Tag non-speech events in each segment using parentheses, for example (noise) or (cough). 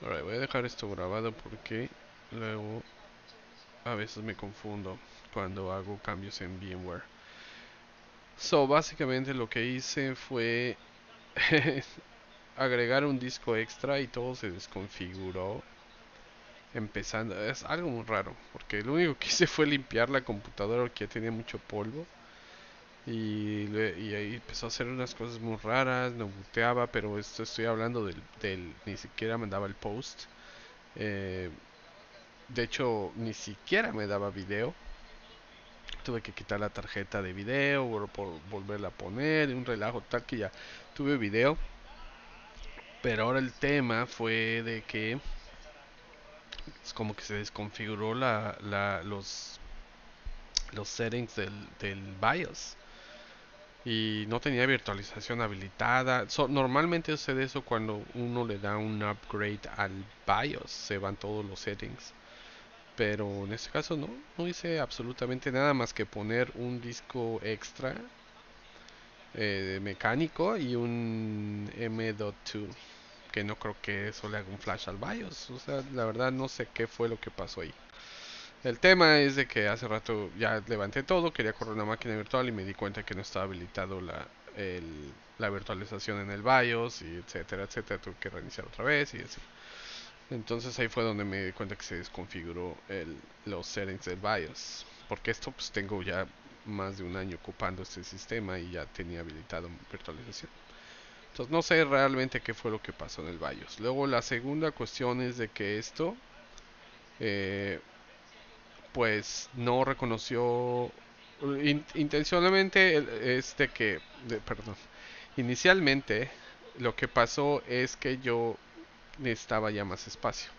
Voy a dejar esto grabado porque luego a veces me confundo cuando hago cambios en VMware. So, básicamente lo que hice fue (laughs) agregar un disco extra y todo se desconfiguró. Empezando, es algo muy raro, porque lo único que hice fue limpiar la computadora porque ya tenía mucho polvo. Y, ahí empezó a hacer unas cosas muy raras, no booteaba, pero esto estoy hablando del, del- ni siquiera me daba el post. Eh, de hecho, ni siquiera me daba video. Tuve que quitar la tarjeta de video, vol- por volverla a poner, un relajo tal que ya tuve video. Pero ahora el tema fue de que es como que se desconfiguró la, la- los, los settings del, del BIOS. Y no tenía virtualización habilitada. So- normalmente sucede eso cuando uno le da un upgrade al BIOS. Se van todos los settings. Pero en este caso no, no hice absolutamente nada más que poner un disco extra eh, mecánico y un M.2 que no creo que eso le haga un flash al BIOS. O sea, la verdad no sé qué fue lo que pasó ahí. El tema es de que hace rato ya levanté todo, quería correr una máquina virtual y me di cuenta que no estaba habilitado la, la virtualización en el BIOS y etcétera, etcétera. Tuve que reiniciar otra vez y así. Entonces ahí fue donde me di cuenta que se desconfiguró el, los settings del BIOS. Porque esto pues tengo ya más de un año ocupando este sistema y ya tenía habilitado virtualización. Entonces no sé realmente qué fue lo que pasó en el BIOS. Luego la segunda cuestión es de que esto eh, pues no reconoció in- intencionalmente el- es de que perdón inicialmente lo que pasó es que yo necesitaba ya más espacio.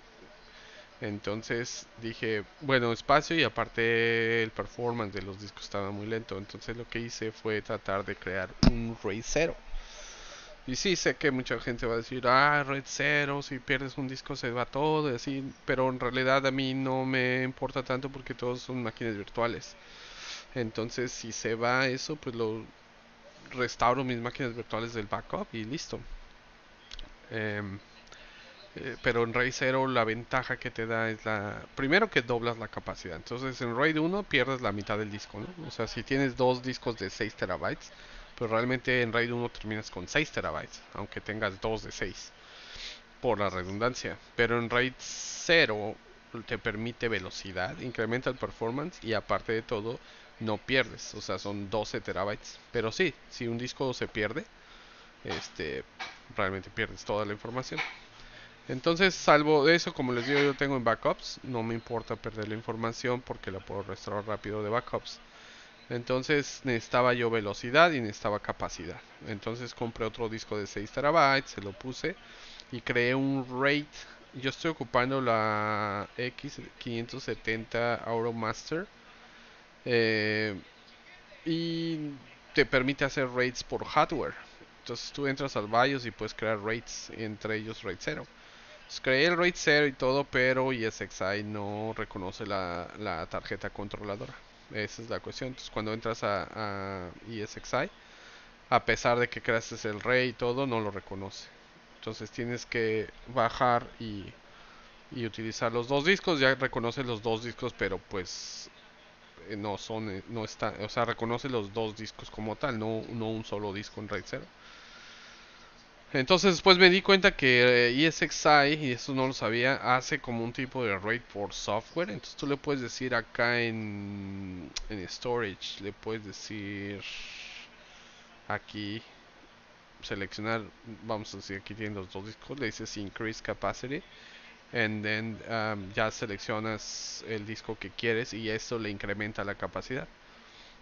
Entonces dije bueno espacio y aparte el performance de los discos estaba muy lento. Entonces lo que hice fue tratar de crear un RAID 0 y sí, sé que mucha gente va a decir, ah, Red Zero, si pierdes un disco se va todo y así, pero en realidad a mí no me importa tanto porque todos son máquinas virtuales. Entonces, si se va eso, pues lo restauro mis máquinas virtuales del backup y listo. Em, eh, pero en RAID 0 la ventaja que te da es la... Primero que doblas la capacidad. Entonces en RAID 1 pierdes la mitad del disco, ¿no? O sea, si tienes dos discos de 6 terabytes, pues realmente en RAID 1 terminas con 6 terabytes, aunque tengas dos de 6, por la redundancia. Pero en RAID 0 te permite velocidad, incrementa el performance y aparte de todo no pierdes, o sea, son 12 terabytes. Pero sí, si un disco se pierde, este, realmente pierdes toda la información. Entonces, salvo de eso, como les digo, yo tengo en backups, no me importa perder la información porque la puedo restaurar rápido de backups. Entonces necesitaba yo velocidad y necesitaba capacidad. Entonces compré otro disco de 6 terabytes, se lo puse y creé un RAID. Yo estoy ocupando la X570 Automaster eh, y te permite hacer RAIDs por hardware. Entonces tú entras al BIOS y puedes crear RAIDs, entre ellos RAID 0. Pues creé el RAID 0 y todo, pero ESXi no reconoce la tarjeta controladora. Esa es la cuestión. Entonces cuando entras a, a ESXi, a pesar de que creaste el RAID y todo, no lo reconoce. Entonces tienes que bajar y, y utilizar los dos discos. Ya reconoce los dos discos, pero pues eh, no son, eh, no está, o sea, reconoce los dos discos como tal, no, no un solo disco en RAID 0. Entonces después me di cuenta que eh, ESXi, y eso no lo sabía, hace como un tipo de RAID por software. Entonces tú le puedes decir acá en, en storage, le puedes decir aquí, seleccionar, vamos a decir aquí tienen los dos discos, le dices increase capacity. And then um, ya seleccionas el disco que quieres y esto le incrementa la capacidad.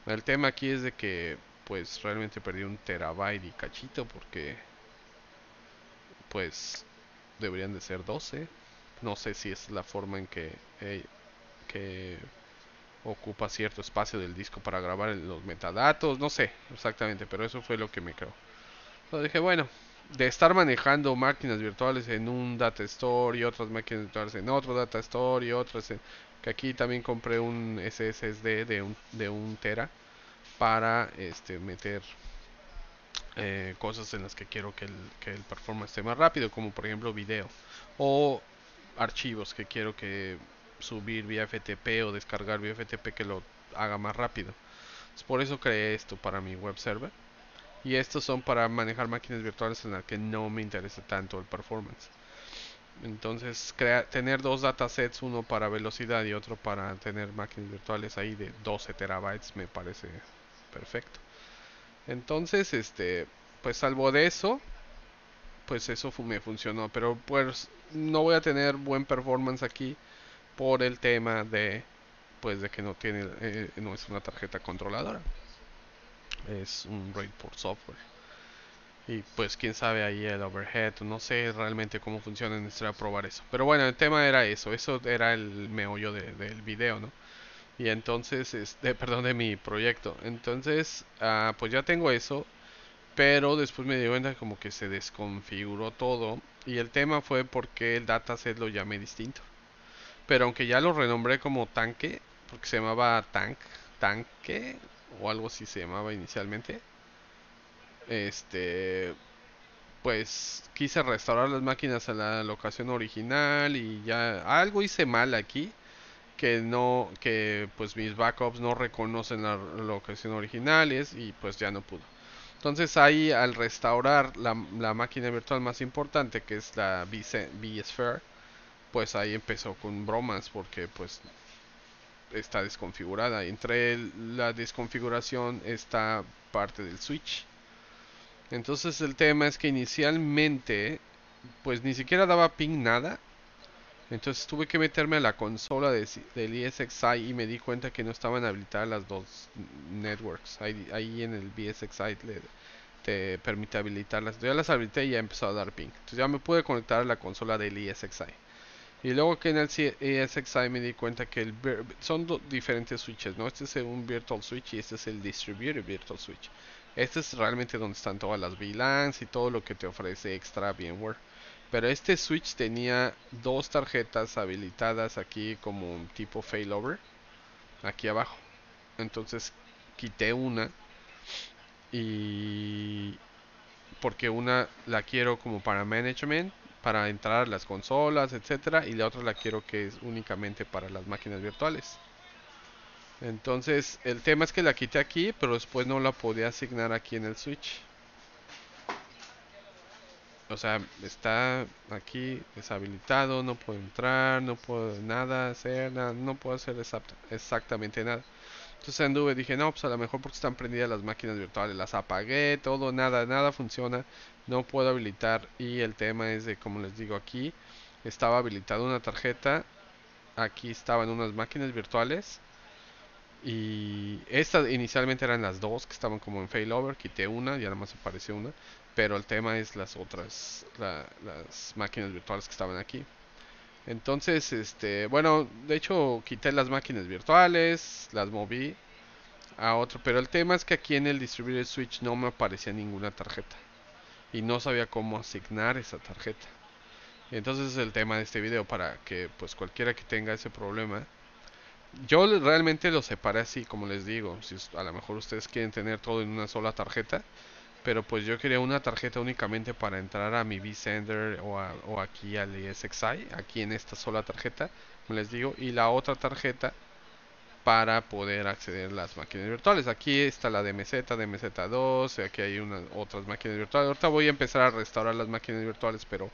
El tema aquí es de que pues realmente perdí un terabyte y cachito porque pues deberían de ser 12. No sé si es la forma en que, eh, que ocupa cierto espacio del disco para grabar los metadatos. No sé exactamente, pero eso fue lo que me creo. Entonces dije, bueno, de estar manejando máquinas virtuales en un data store y otras máquinas virtuales en otro data store y otras en... Que aquí también compré un SSD de un, de un tera para este meter eh, cosas en las que quiero que el, que el performance esté más rápido, como por ejemplo video o archivos que quiero que subir vía FTP o descargar vía FTP que lo haga más rápido. por eso creé esto para mi web server. Y estos son para manejar máquinas virtuales en las que no me interesa tanto el performance. Entonces, tener dos datasets, uno para velocidad y otro para tener máquinas virtuales ahí de 12 terabytes me parece perfecto. Entonces, este, pues salvo de eso, pues eso me funcionó. Pero pues no voy a tener buen performance aquí por el tema de, pues de que no tiene, eh, no es una tarjeta controladora. Es un RAID por software. Y pues quién sabe ahí el overhead, no sé realmente cómo funciona, necesitaría probar eso. Pero bueno, el tema era eso, eso era el meollo del video, ¿no? Y entonces, este, (laughs) perdón, de mi proyecto. Entonces, ah, pues ya tengo eso, pero después me di cuenta como que se desconfiguró todo. Y el tema fue porque el dataset lo llamé distinto. Pero aunque ya lo renombré como tanque, porque se llamaba tank, tanque, o algo así se llamaba inicialmente este pues quise restaurar las máquinas a la locación original y ya algo hice mal aquí que no que pues mis backups no reconocen la locación originales y pues ya no pudo. Entonces ahí al restaurar la, la máquina virtual más importante que es la vSphere pues ahí empezó con bromas porque pues está desconfigurada. Entre la desconfiguración está parte del switch. Entonces el tema es que inicialmente pues ni siquiera daba ping nada. Entonces tuve que meterme a la consola de, del ESXi y me di cuenta que no estaban habilitadas las dos networks. Ahí, en el BSXi te permite habilitarlas. Ya las habilité y ya empezó a dar ping. Entonces ya me pude conectar a la consola del ESXi. Y luego que en el ESXi me di cuenta que el, son diferentes switches, ¿no? Este es un Virtual Switch y este es el Distributed Virtual Switch. Este es realmente donde están todas las VLANs y todo lo que te ofrece extra VMware. Pero este switch tenía dos tarjetas habilitadas aquí como un tipo failover. Aquí abajo. Entonces quité una. Y... Porque una la quiero como para management. Para entrar a las consolas, etcétera. Y la otra la quiero que es únicamente para las máquinas virtuales. Entonces, el tema es que la quité aquí, pero después no la podía asignar aquí en el switch. O sea, está aquí deshabilitado, no puedo entrar, no puedo nada hacer, nada, no puedo hacer exactamente nada. Entonces anduve, dije, no, pues a lo mejor porque están prendidas las máquinas virtuales, las apagué, todo, nada, nada funciona, no puedo habilitar. Y el tema es de, como les digo aquí, estaba habilitada una tarjeta, aquí estaban unas máquinas virtuales y estas inicialmente eran las dos que estaban como en failover, quité una, y nada más apareció una. Pero el tema es las otras, las máquinas virtuales que estaban aquí. Entonces, este, bueno, de hecho quité las máquinas virtuales, las moví a otro, pero el tema es que aquí en el distributed switch no me aparecía ninguna tarjeta y no sabía cómo asignar esa tarjeta. Entonces es el tema de este video para que pues cualquiera que tenga ese problema yo realmente lo separé así, como les digo. Si a lo mejor ustedes quieren tener todo en una sola tarjeta. Pero pues yo quería una tarjeta únicamente para entrar a mi vSender o, o aquí al ESXi. Aquí en esta sola tarjeta, como les digo. Y la otra tarjeta para poder acceder a las máquinas virtuales. Aquí está la DMZ, DMZ2. Aquí hay unas otras máquinas virtuales. Ahorita voy a empezar a restaurar las máquinas virtuales, pero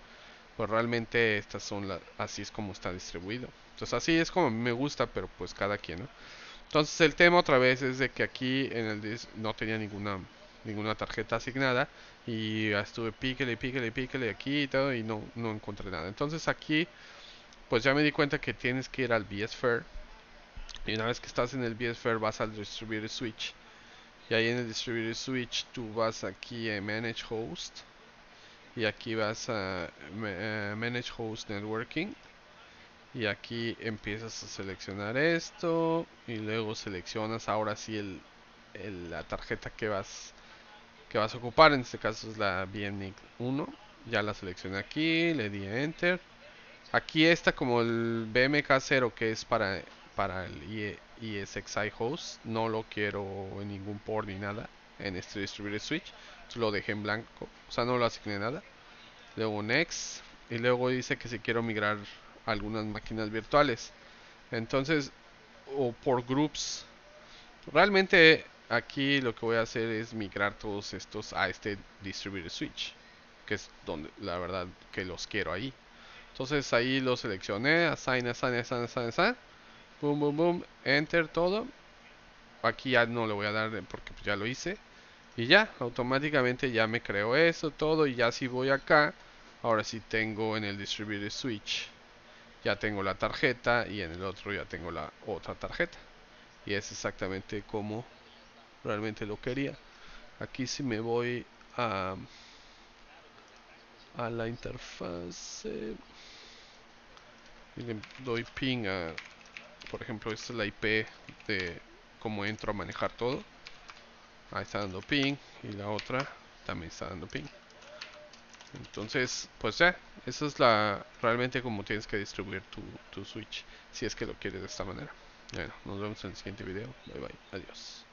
pues realmente estas son las, así es como está distribuido. Entonces así es como me gusta, pero pues cada quien, ¿no? Entonces el tema otra vez es de que aquí en el no tenía ninguna ninguna tarjeta asignada y estuve píquele, píquele, píquele aquí y todo y no, no encontré nada. Entonces aquí pues ya me di cuenta que tienes que ir al vSphere y una vez que estás en el vSphere vas al Distributed Switch y ahí en el Distributed Switch tú vas aquí a Manage Host y aquí vas a Manage Host Networking y aquí empiezas a seleccionar esto y luego seleccionas ahora sí el, la tarjeta que vas que vas a ocupar en este caso es la BMNIC 1 ya la seleccioné aquí le di enter aquí está como el BMK0 que es para para el ESXi host no lo quiero en ningún port ni nada en este distributed switch lo dejé en blanco, o sea, no lo asigné nada. Luego next y luego dice que si quiero migrar algunas máquinas virtuales. Entonces, o por groups. Realmente aquí lo que voy a hacer es migrar todos estos a este distributed switch, que es donde la verdad que los quiero ahí. Entonces ahí lo seleccioné, assign, assign, assign, assign, assign. Boom, boom, boom, enter todo. Aquí ya no le voy a dar porque pues ya lo hice. Y ya, automáticamente ya me creo eso, todo. Y ya si voy acá, ahora sí tengo en el distributed switch. Ya tengo la tarjeta y en el otro ya tengo la otra tarjeta. Y es exactamente como realmente lo quería. Aquí si me voy a, a la interfase y le doy ping a, por ejemplo, esta es la IP de cómo entro a manejar todo. Ahí está dando ping y la otra también está dando ping. Entonces, pues ya, eso es la realmente como tienes que distribuir tu, tu switch si es que lo quieres de esta manera. Bueno, nos vemos en el siguiente video. Bye bye. Adiós.